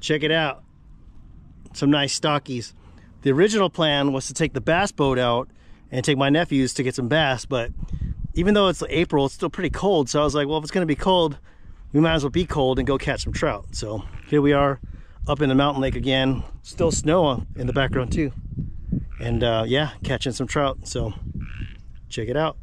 check it out. Some nice stockies. The original plan was to take the bass boat out and take my nephews to get some bass, but even though it's April, it's still pretty cold. So I was like, well, if it's gonna be cold, we might as well be cold and go catch some trout. So here we are up in the mountain lake again. Still snow in the background too. And uh, yeah, catching some trout. So check it out.